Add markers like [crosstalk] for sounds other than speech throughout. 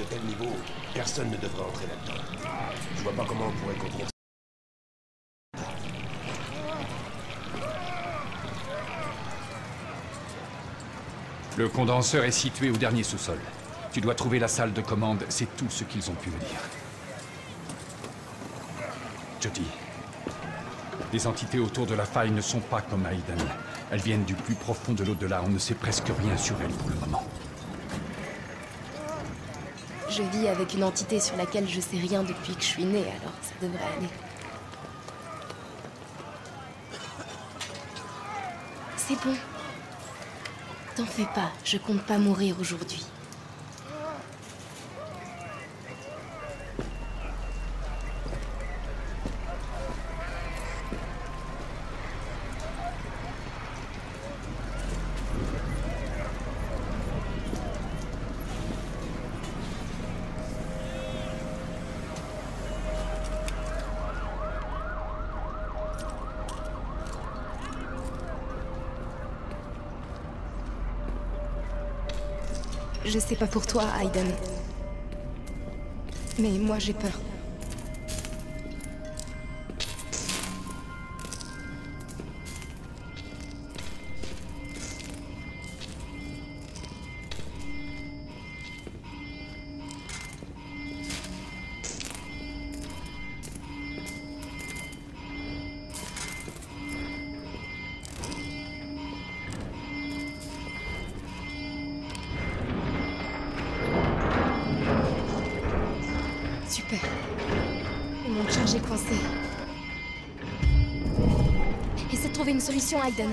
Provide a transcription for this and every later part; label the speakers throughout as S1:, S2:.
S1: de tel niveau, personne ne devrait entrer là-dedans. Je vois pas comment on pourrait contenir
S2: Le condenseur est situé au dernier sous-sol. Tu dois trouver la salle de commande, c'est tout ce qu'ils ont pu me dire. Jody, les entités autour de la faille ne sont pas comme Aiden. Elles viennent du plus profond de l'au-delà, on ne sait presque rien sur elles pour le moment.
S3: Je vis avec une entité sur laquelle je sais rien depuis que je suis née, alors ça devrait aller. C'est bon. T'en fais pas, je compte pas mourir aujourd'hui. Sais pas pour toi, Aiden. Mais moi j'ai peur. Trouver une solution, Aiden.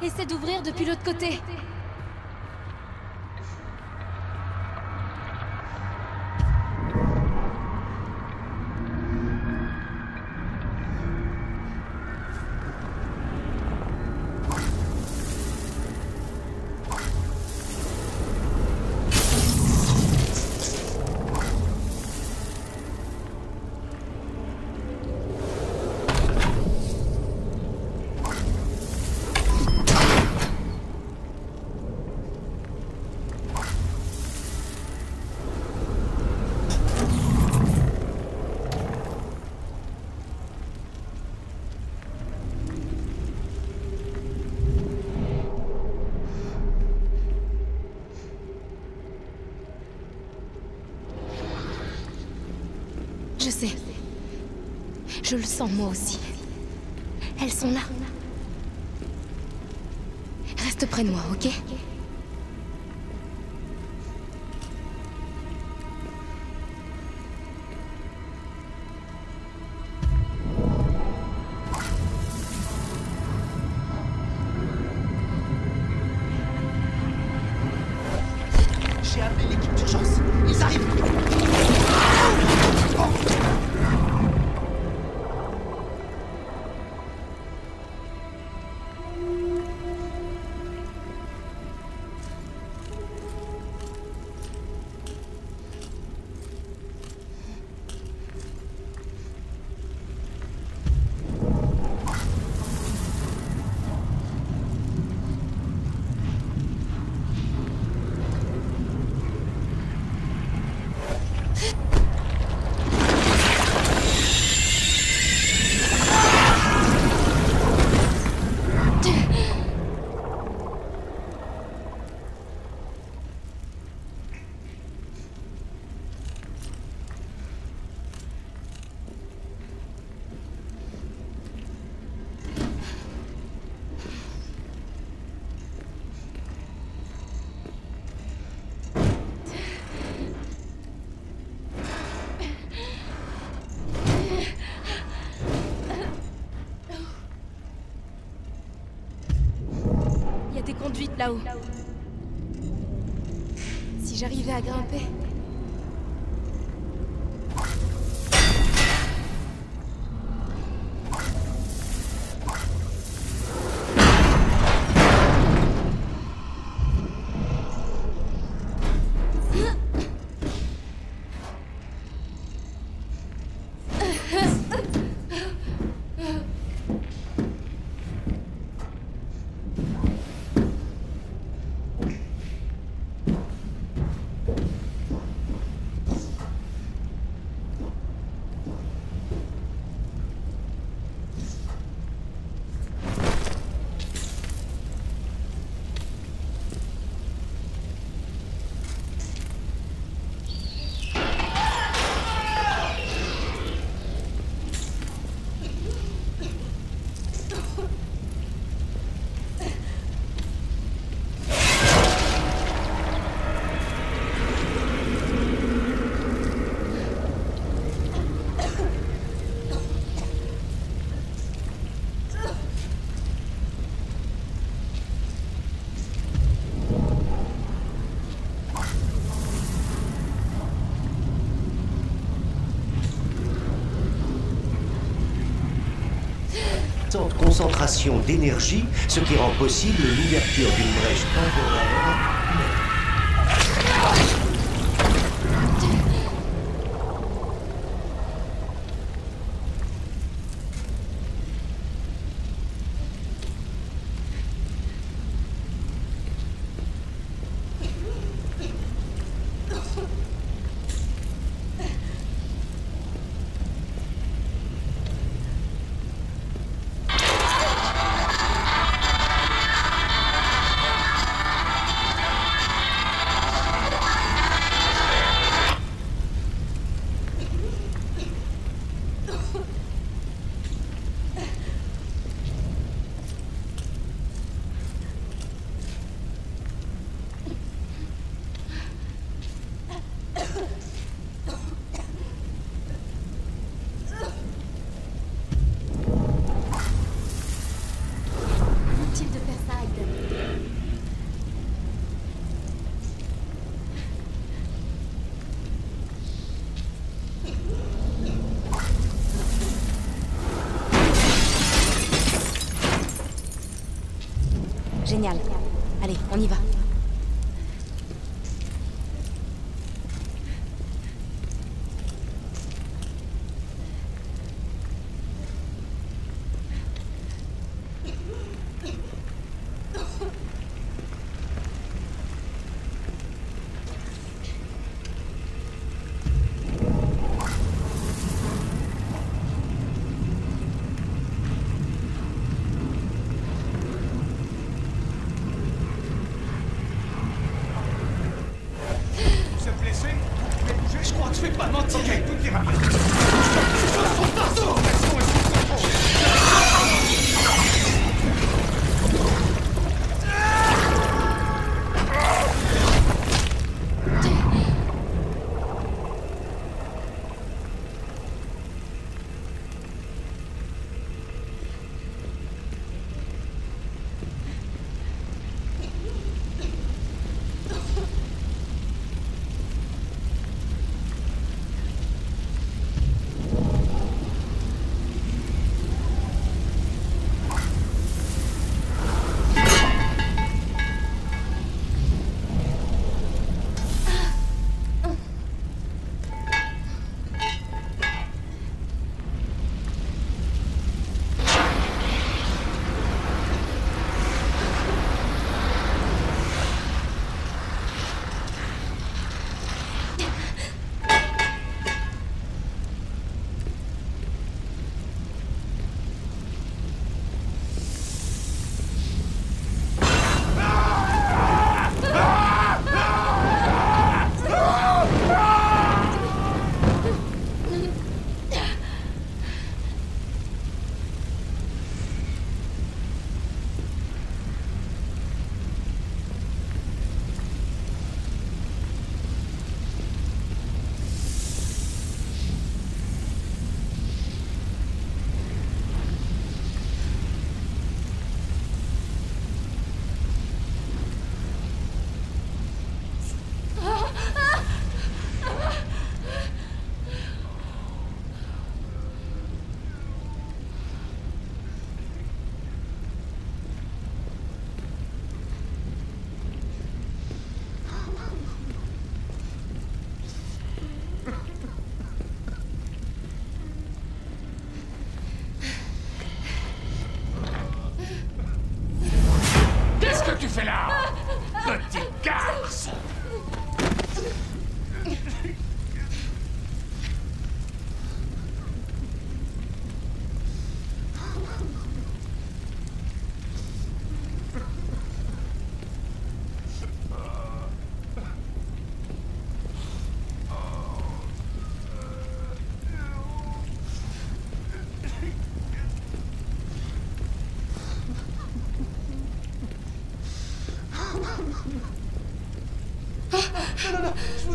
S3: Essaie d'ouvrir depuis l'autre côté. Je le sens moi aussi. Elles sont là. Reste près de moi, ok?
S4: Concentration d'énergie, ce qui rend possible l'ouverture d'une brèche temporaire.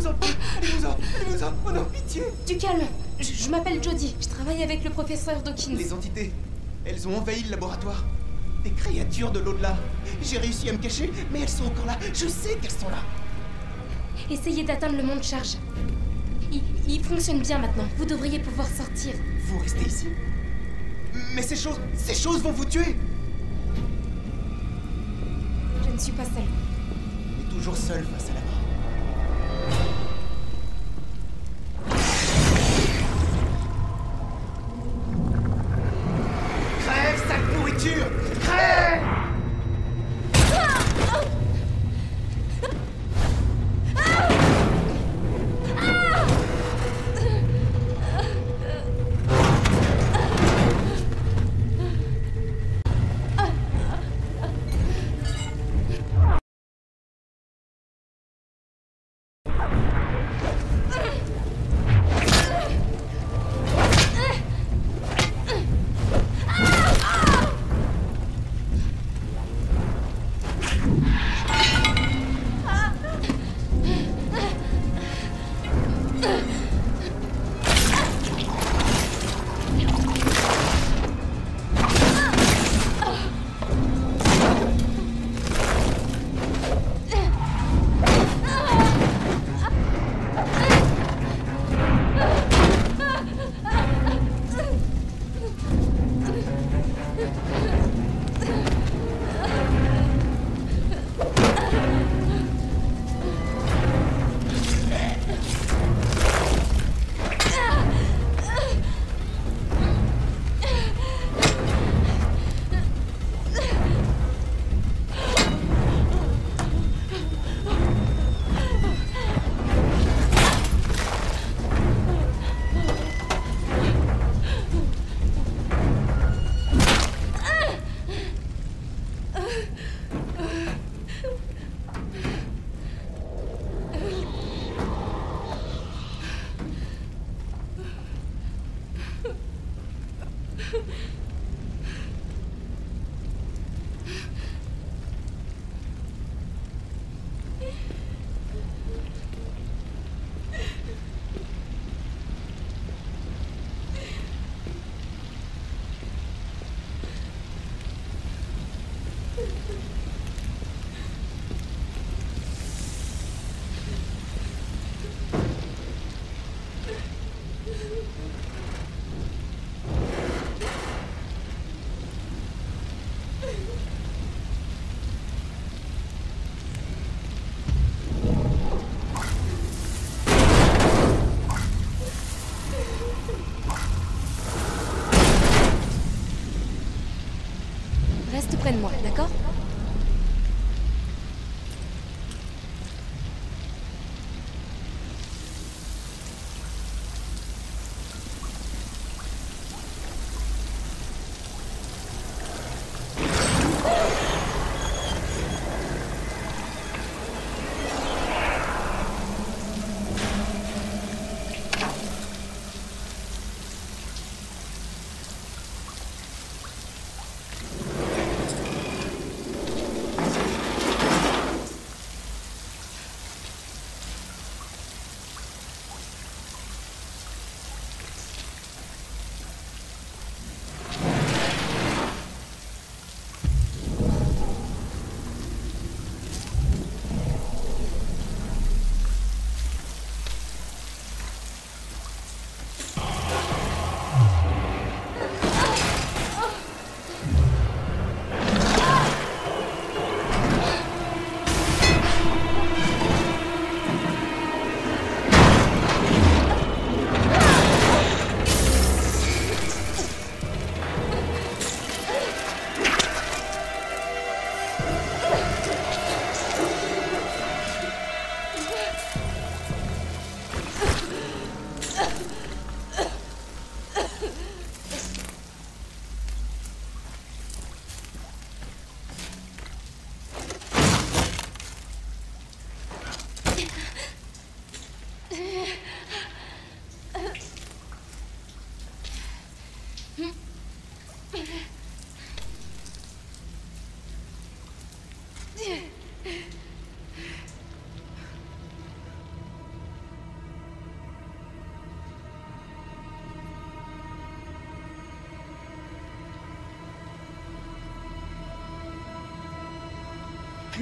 S2: Vous
S5: en prie, allez-vous-en, allez-vous-en, oh non, pitié
S3: Du calme Je, je m'appelle Jodie. Je travaille avec le professeur Dawkins.
S5: Les entités, elles ont envahi le laboratoire. Des créatures de l'au-delà. J'ai réussi à me cacher, mais elles sont encore là. Je sais qu'elles sont là.
S3: Essayez d'atteindre le monde charge. Il, il fonctionne bien maintenant. Vous devriez pouvoir sortir.
S5: Vous restez ici. Mais ces choses, ces choses vont vous tuer.
S3: Je ne suis pas seule.
S5: On est toujours seul face à la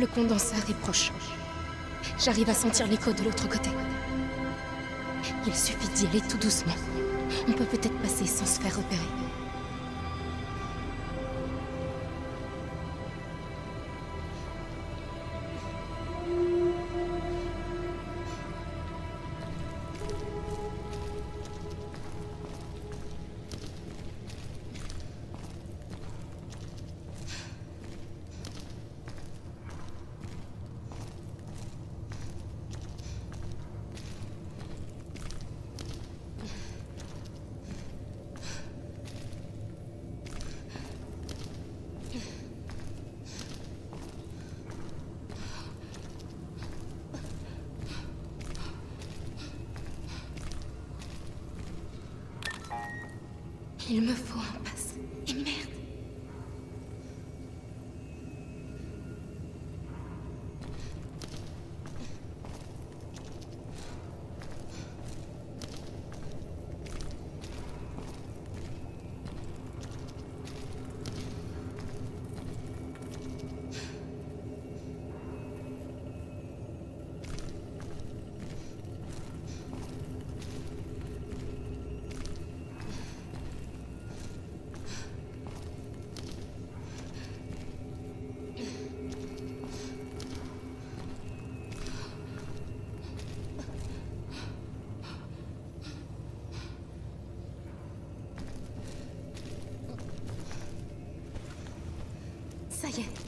S3: Le condenseur est proche. J'arrive à sentir l'écho de l'autre côté. Il suffit d'y aller tout doucement. On peut peut-être passer sans se faire repérer. Ça y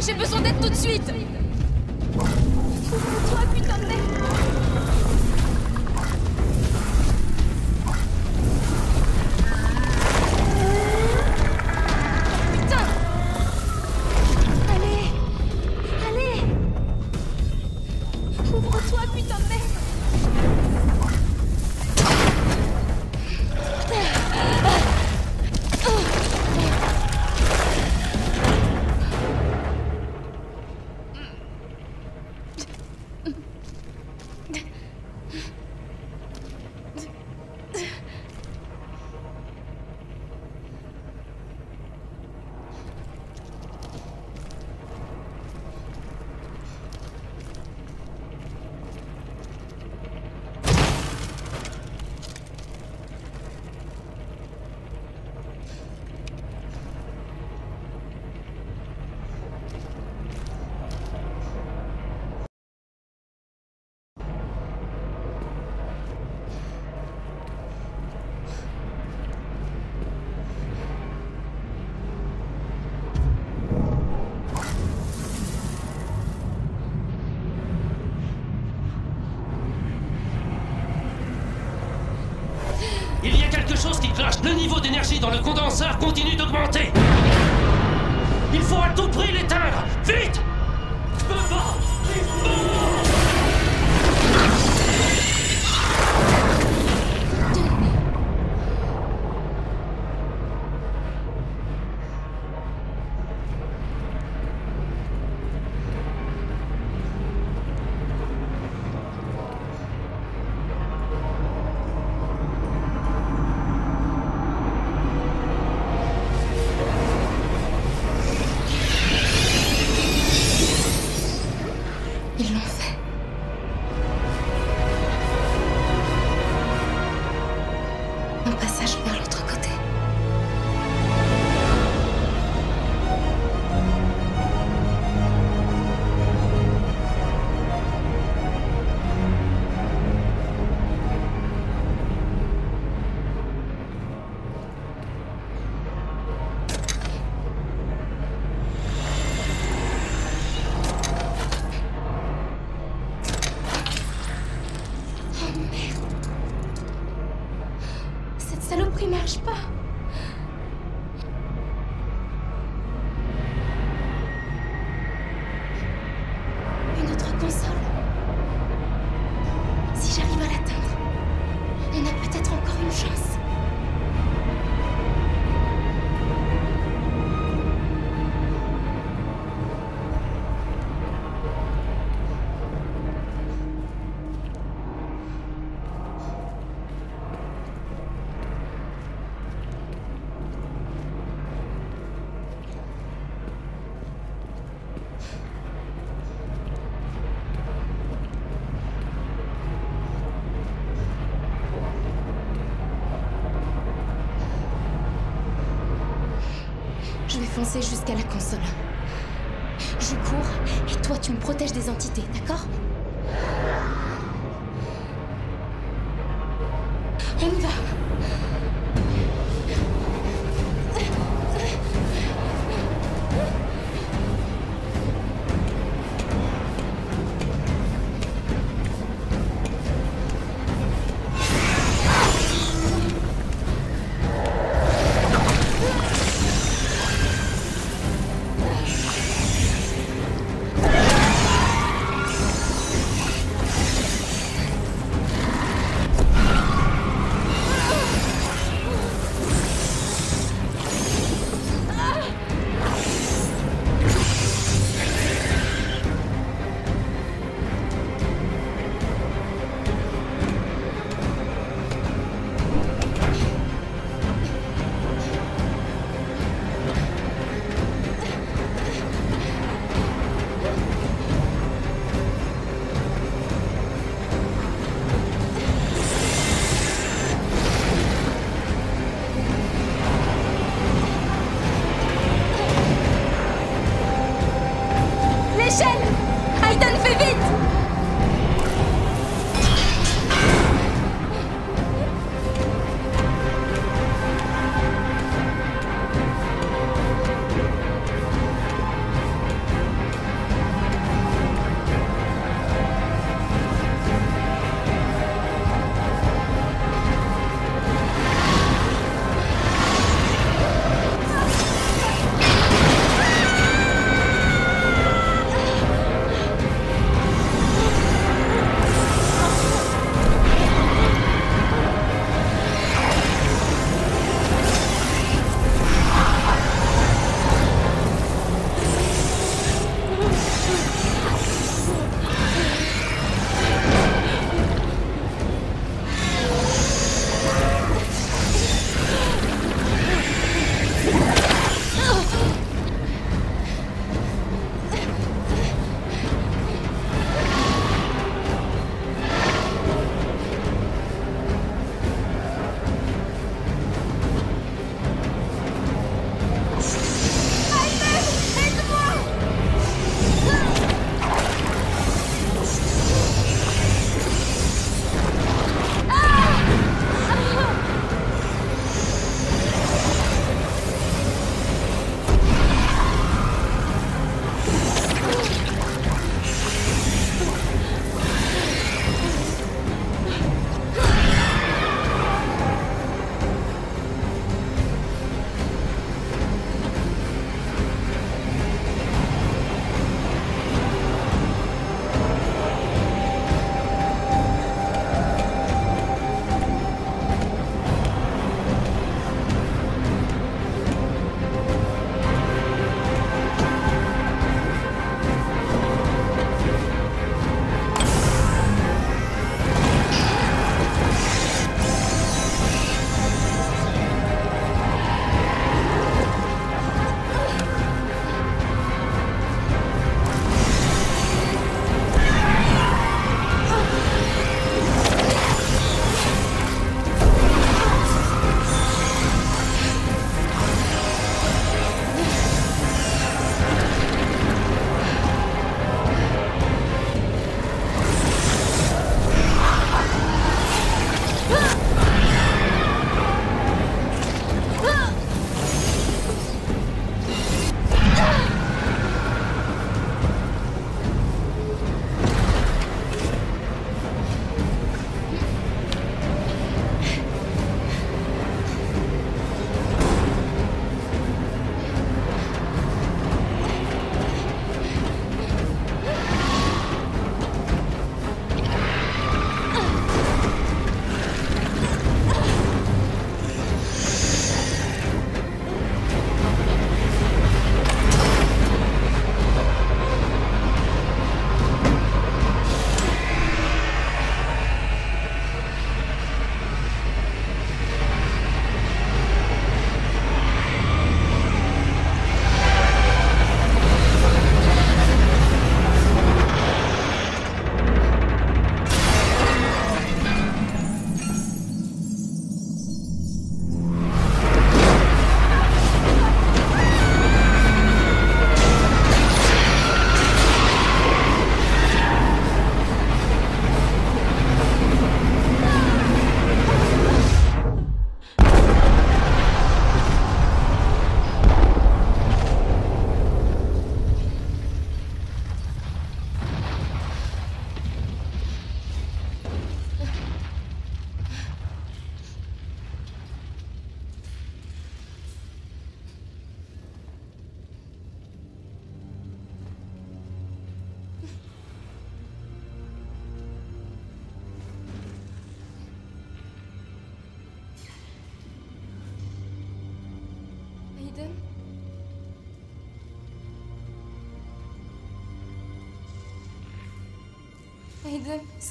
S3: J'ai besoin d'aide tout de suite.
S6: d'énergie dans le condenseur continue d'augmenter. Il faut à tout prix l'éteindre. Vite
S3: saloperie marche pas.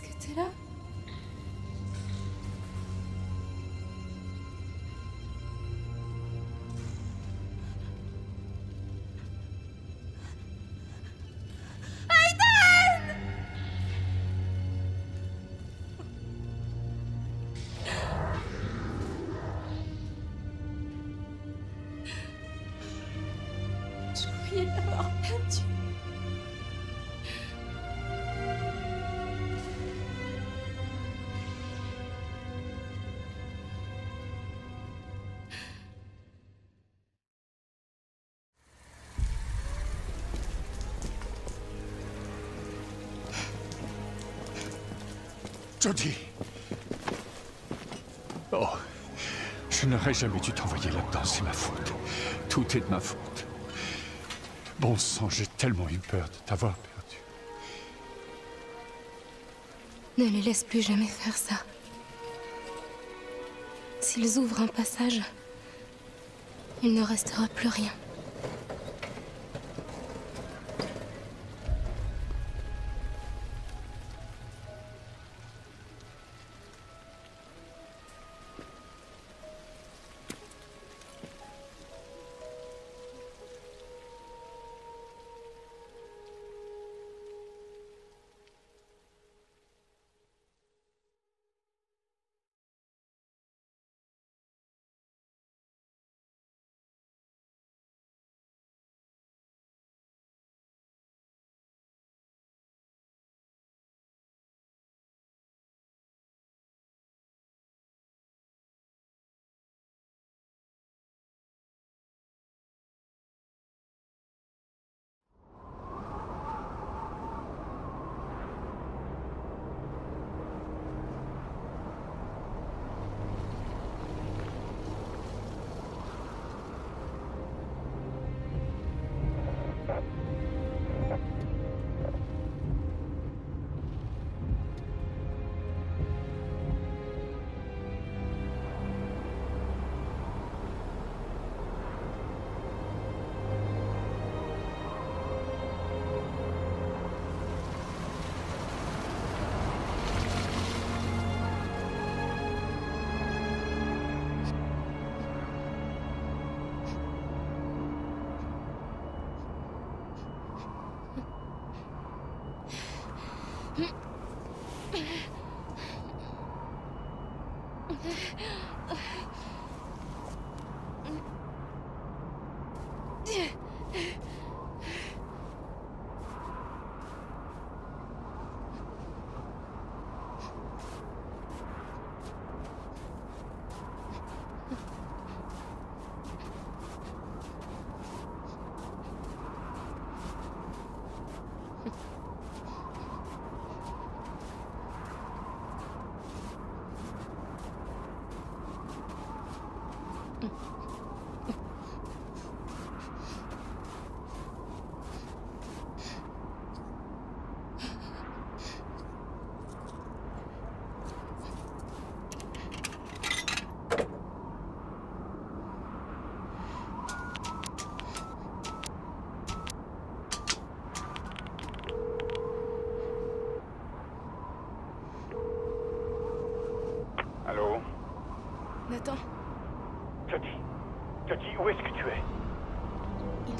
S3: Est. Aiden, est-ce que
S2: Jody Oh, je n'aurais jamais dû t'envoyer là-dedans, c'est ma faute. Tout est de ma faute. Bon sang, j'ai tellement eu peur de t'avoir perdu.
S3: Ne les laisse plus jamais faire ça. S'ils ouvrent un passage, il ne restera plus rien. Mm-hmm.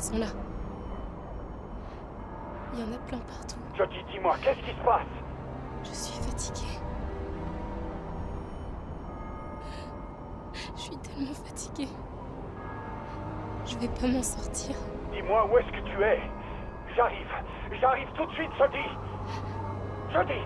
S3: Sont là. Il y en a plein partout.
S2: Jody, dis-moi, qu'est-ce qui se passe?
S3: Je suis fatiguée. Je suis tellement fatiguée. Je vais pas m'en sortir.
S2: Dis-moi, où est-ce que tu es? J'arrive J'arrive tout de suite, Jody Jody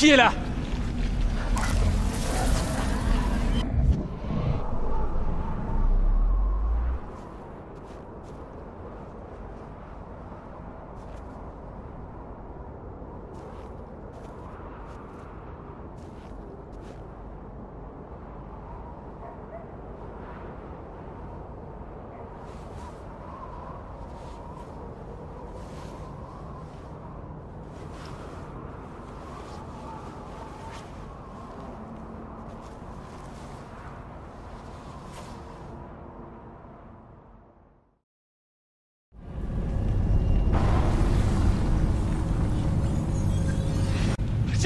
S7: qui est là?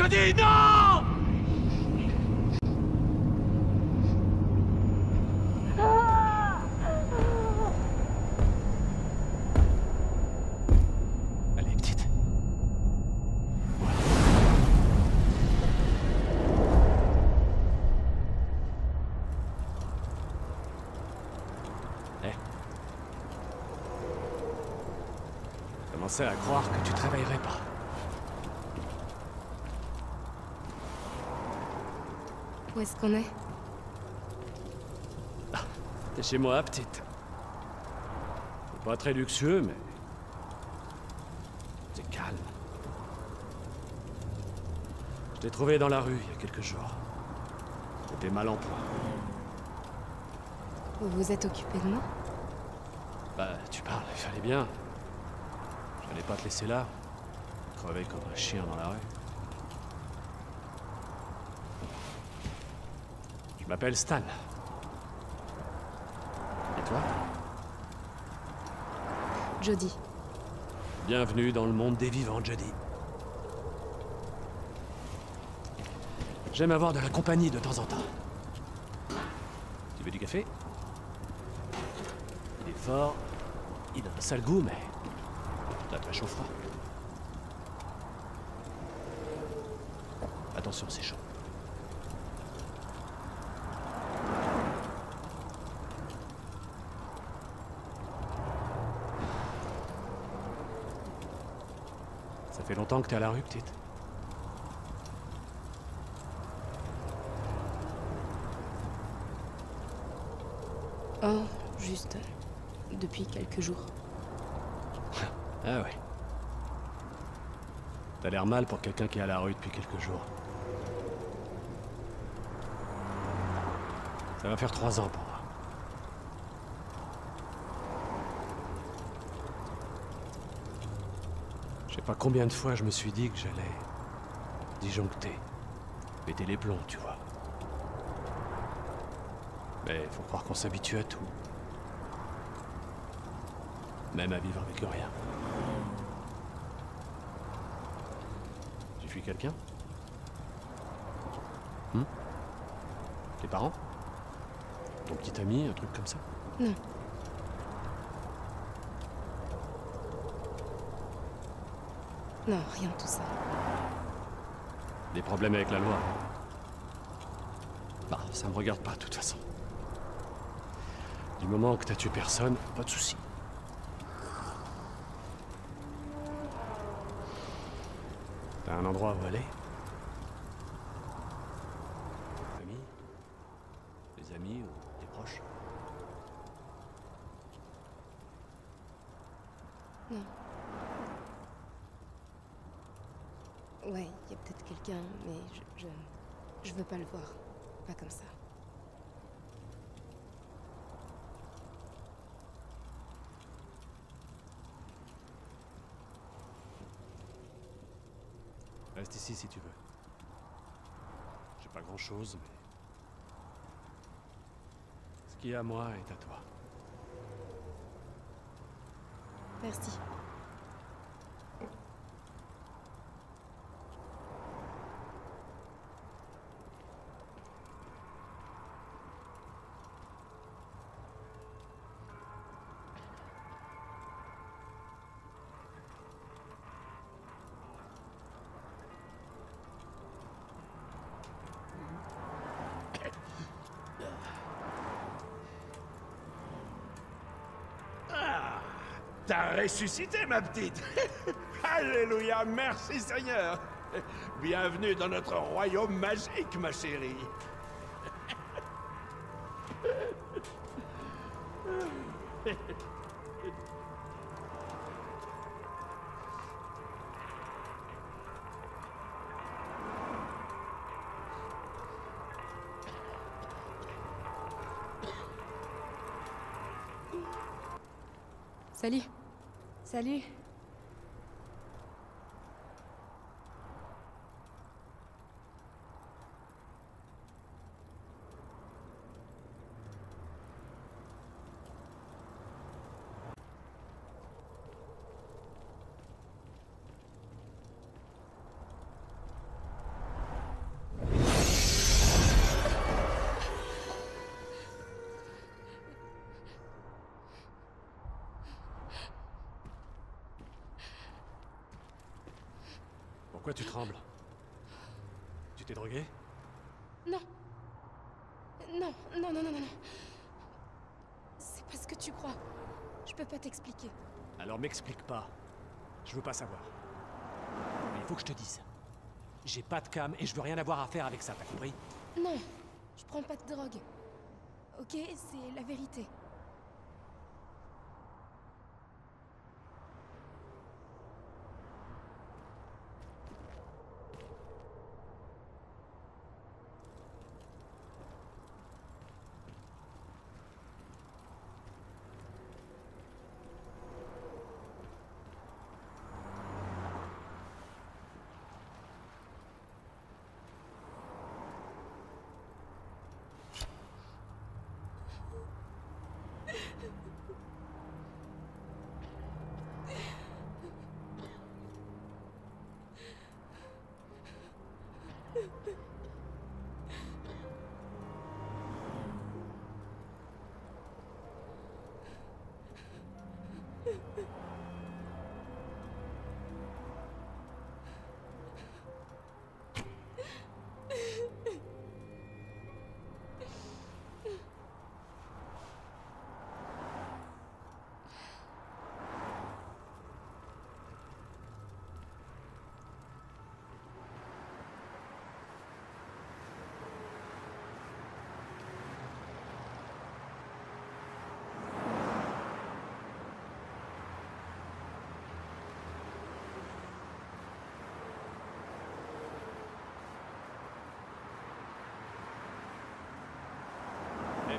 S7: Je dis non Allez, petite. Eh. À croire que tu te
S3: est-ce qu'on est?
S7: T'es chez moi, petite. C'est pas très luxueux, mais. C'est calme. Je t'ai trouvé dans la rue il y a quelques jours. T'étais mal en point.
S3: Vous vous êtes occupé de moi?
S7: Bah, tu parles, il fallait bien. J'allais pas te laisser là. Crever comme un chien dans la rue. Je m'appelle Stan. Et toi?
S3: Jody.
S7: Bienvenue dans le monde des vivants, Jody. J'aime avoir de la compagnie de temps en temps. Tu veux du café? Il est fort, il a un sale goût, mais la pêche au froid. Attention, c'est chaud. Ça fait longtemps que t'es à la rue, petite
S3: Oh, juste. Depuis quelques jours.
S7: Ah ouais. T'as l'air mal pour quelqu'un qui est à la rue depuis quelques jours. Ça va faire trois ans pour moi. Je sais pas combien de fois je me suis dit que j'allais disjoncter, péter les plombs, tu vois. Mais faut croire qu'on s'habitue à tout. Même à vivre avec rien. Tu fuis quelqu'un? Hmm? Tes parents? Ton petit ami, un truc comme ça?
S3: Non. Non, rien de tout ça.
S7: Des problèmes avec la loi Bah, ça me regarde pas, de toute façon. Du moment que t'as tué personne, pas de souci. T'as un endroit où aller Famille Des amis ou des proches
S3: Ouais, il y a peut-être quelqu'un, mais je, je. Je veux pas le voir. Pas comme ça.
S7: Reste ici si tu veux. J'ai pas grand chose, mais. Ce qui est à moi est à toi.
S3: Merci.
S8: Ressuscité, ma petite [laughs] Alléluia, merci Seigneur
S1: Bienvenue dans notre royaume magique, ma chérie.
S3: Salut.
S7: Pourquoi tu trembles Tu t'es drogué
S3: Non. Non, non, non, non, non, non. C'est pas ce que tu crois. Je peux pas t'expliquer.
S7: Alors m'explique pas. Je veux pas savoir. Mais il faut que je te dise. J'ai pas de cam et je veux rien avoir à faire avec ça, t'as compris?
S3: Non, je prends pas de drogue. Ok, c'est la vérité.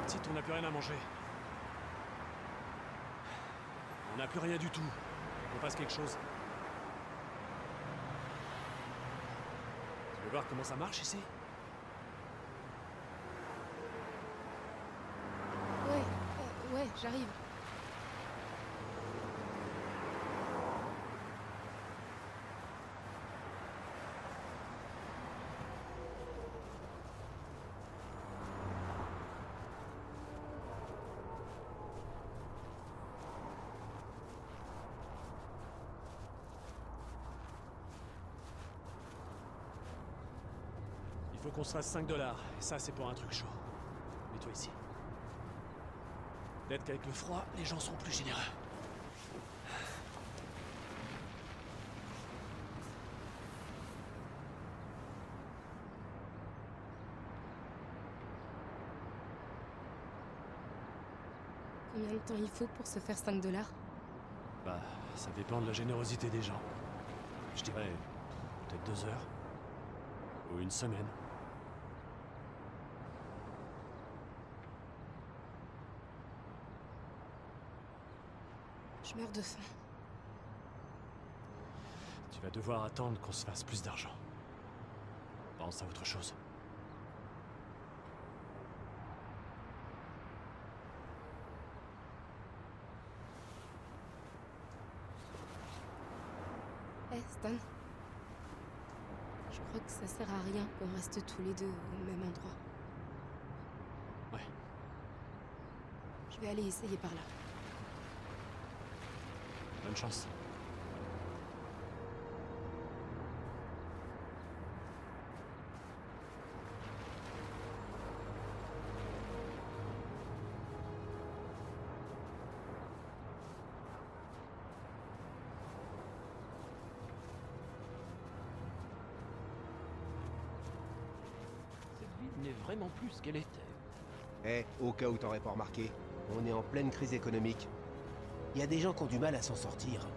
S7: Petite, on n'a plus rien à manger. On n'a plus rien du tout. On fasse quelque chose. Tu veux voir comment ça marche ici?
S3: Ouais, euh, ouais, j'arrive.
S7: Il faut qu'on se fasse 5 dollars. Et ça, c'est pour un truc chaud. Mets-toi ici. Peut-être qu'avec le froid, les gens seront plus généreux.
S3: Combien de temps il faut pour se faire 5 dollars?
S7: Bah, ça dépend de la générosité des gens. Je dirais peut-être deux heures. Ou une semaine.
S3: De faim.
S7: Tu vas devoir attendre qu'on se fasse plus d'argent. Pense à autre chose.
S3: Eh, Stan. Je crois que ça sert à rien qu'on reste tous les deux au même endroit.
S7: Ouais.
S3: Je vais aller essayer par là.
S7: Bonne chance.
S6: n'est vraiment plus ce qu'elle était.
S1: Eh, hey, au cas où t'aurais pas remarqué, on est en pleine crise économique il y a des gens qui ont du mal à s'en sortir.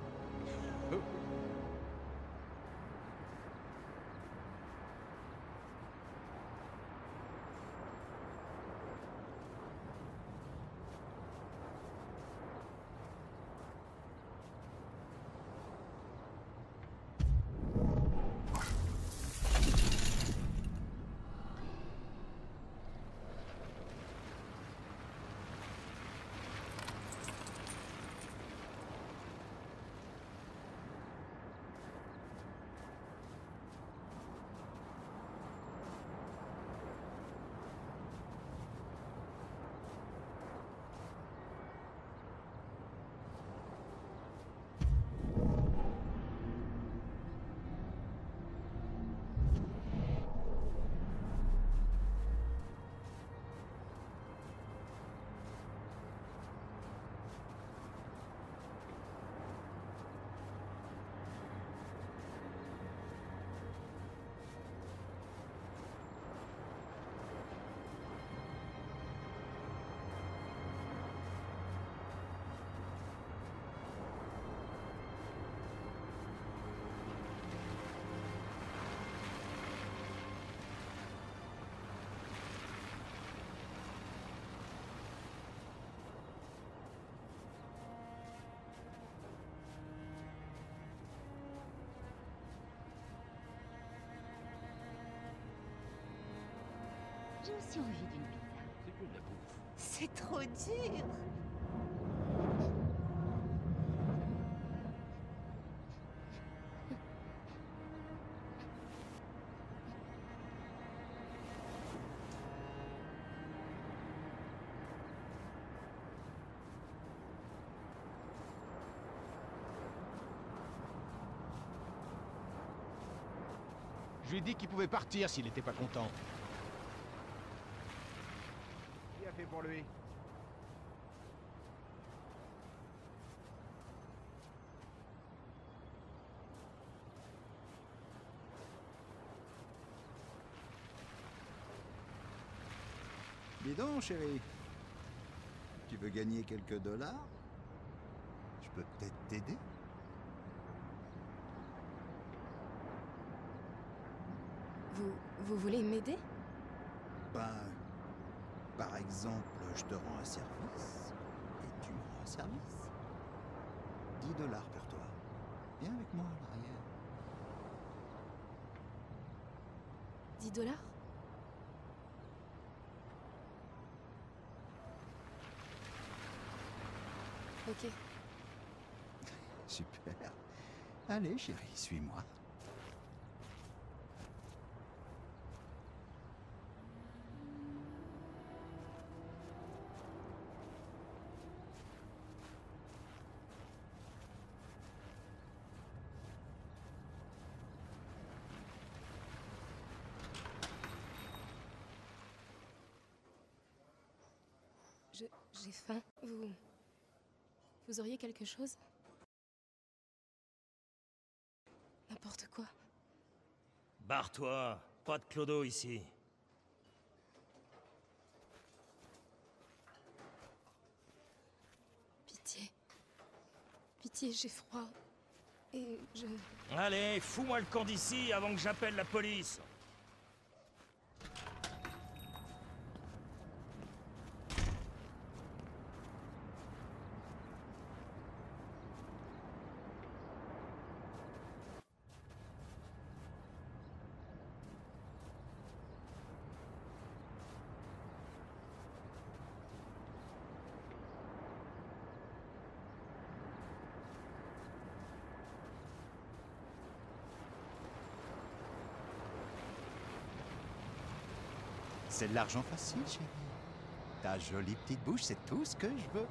S6: C'est.
S9: C'est trop dur
S5: Je lui ai dit qu'il pouvait partir s'il était pas content. Qui a fait pour lui
S10: Dis donc, chérie? Tu veux gagner quelques dollars? Je peux peut-être t'aider
S3: Vous, vous voulez m'aider?
S10: Ben, par exemple, je te rends un service et tu me rends un service. 10 dollars pour toi. Viens avec moi à l'arrière.
S3: 10 dollars? Ok.
S10: Super. Allez, chérie, suis-moi.
S3: J'ai faim. Vous. Vous auriez quelque chose? N'importe quoi.
S11: Barre-toi, pas de clodo ici.
S3: Pitié. Pitié, j'ai froid. Et je.
S11: Allez, fous-moi le camp d'ici avant que j'appelle la police.
S10: C'est de l'argent facile, chérie. Ta jolie petite bouche, c'est tout ce que je veux.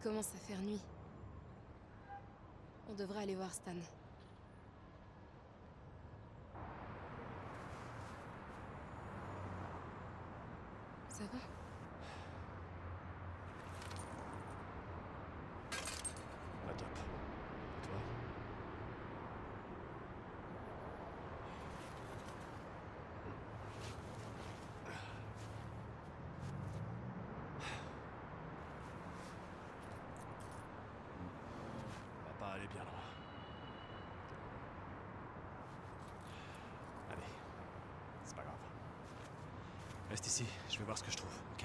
S3: Il commence à faire nuit. On devrait aller voir Stan. Ça va
S7: Pas top. Et toi On va pas aller bien loin. Allez, c'est pas grave. Reste ici, je vais voir ce que je trouve, ok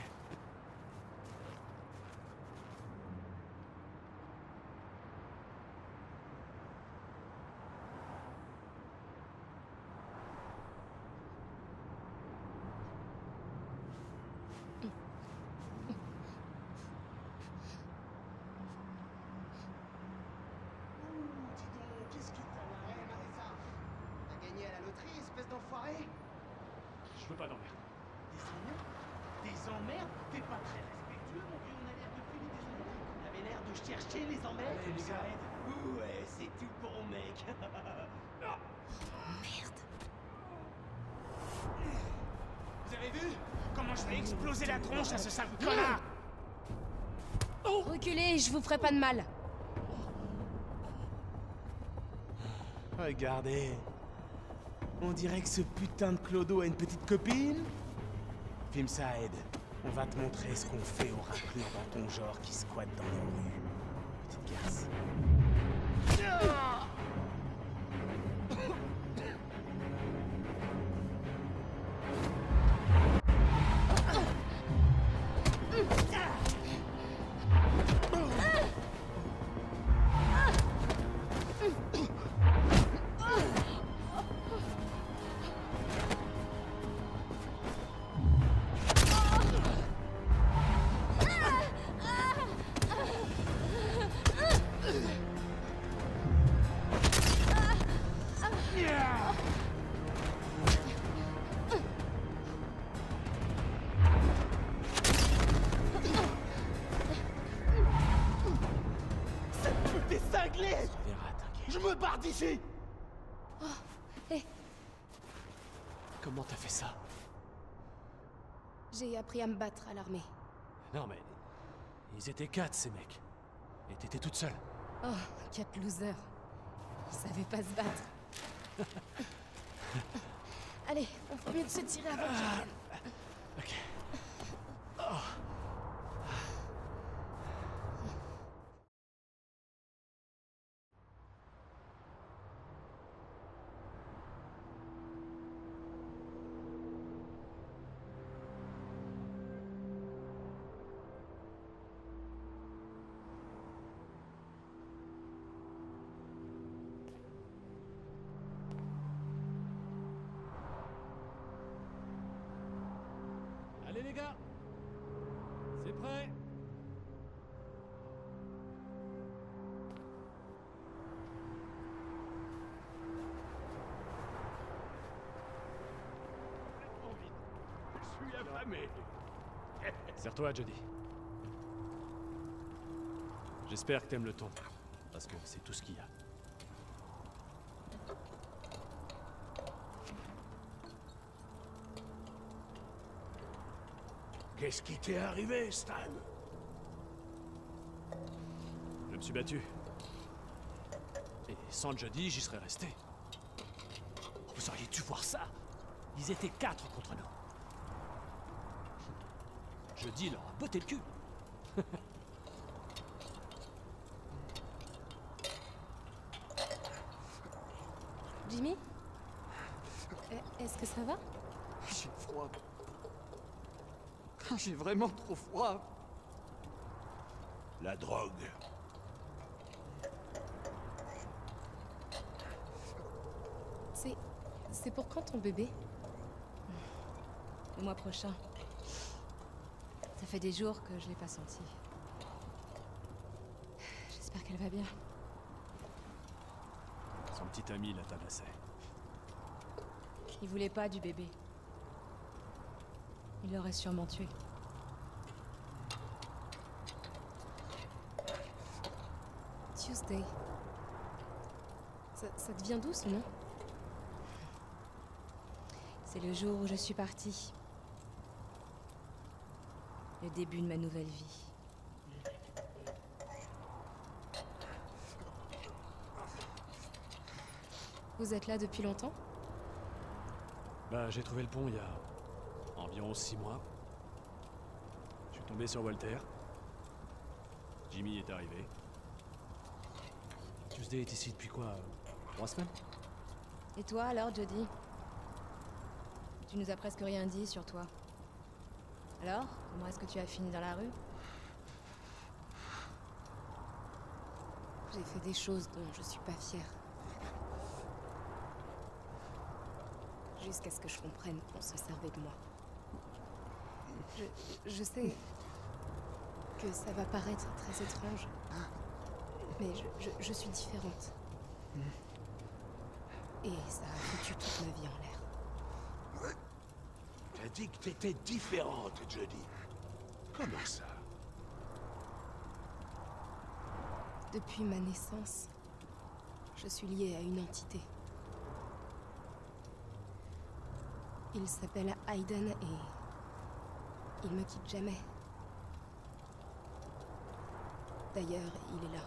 S5: Dis donc, qu'est-ce qui t'a l'arrêt, Marissa T'as gagné à la loterie, espèce d'enfoiré
S7: Je veux pas dormir.
S5: Des emmerdes Des emmerdes T'es pas très respectueux, mon vieux, on a l'air de filer des emmerdes. On avait l'air de chercher les
S7: les gars.
S5: Ouais, c'est tout bon, mec
S3: Merde
S11: Vous avez vu Comment je vais exploser la tronche à ce sale connard
S3: Reculez, je vous ferai pas de mal.
S5: Regardez. On dirait que ce putain de Clodo a une petite copine Film on va te montrer ce qu'on fait aux raclures dans ton genre qui squattent dans nos rues. Petite
S3: appris à me battre à l'armée.
S7: Non mais... Ils étaient quatre, ces mecs. Et t'étais toute seule.
S3: Oh, quatre losers. Ils savaient pas se battre. [laughs] Allez, on fait mieux de se tirer avant que
S12: C'est prêt
S2: Je suis affamé.
S7: Serre-toi, Jody. J'espère que t'aimes le ton. Parce que c'est tout ce qu'il y a.
S11: Qu'est-ce qui t'est arrivé, Stan?
S7: Je me suis battu. Et sans Jody, j'y serais resté. Vous auriez dû voir ça Ils étaient quatre contre nous. Jody leur a botté le cul. [laughs]
S3: Jimmy Eh, Est-ce que ça va
S13: J'ai froid. J'ai vraiment trop froid.
S11: La drogue.
S3: C'est. C'est pour quand ton bébé? Le mois prochain. Ça fait des jours que je l'ai pas senti. J'espère qu'elle va bien.
S7: Son petit ami la tabassait.
S3: Il voulait pas du bébé. Il l'aurait sûrement tué. Ça, ça devient doux ce nom C'est le jour où je suis partie. Le début de ma nouvelle vie. Vous êtes là depuis longtemps?
S7: Bah, j'ai trouvé le pont il y a environ six mois. Je suis tombé sur Walter. Jimmy est arrivé. Tuesday est ici depuis quoi euh, Trois semaines?
S3: Et toi alors, Jody? Tu nous as presque rien dit sur toi. Alors, comment est-ce que tu as fini dans la rue? J'ai fait des choses dont je suis pas fière. Jusqu'à ce que je comprenne qu'on se servait de moi. Je, je sais que ça va paraître très étrange, mais je, je- je suis différente. Et ça a foutu toute ma vie en l'air.
S14: T'as dit que t'étais différente, Jodie. Comment ça?
S3: Depuis ma naissance, je suis liée à une entité. Il s'appelle Hayden et il me quitte jamais. D'ailleurs, il est là.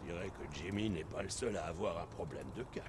S14: Je dirais que Jimmy n'est pas le seul à avoir un problème de calme.